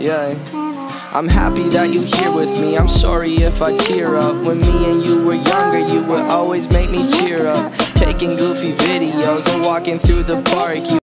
Yeah. I'm happy that you here with me. I'm sorry if I tear up. When me and you were younger, you would always make me cheer up. Taking goofy videos and walking through the park. You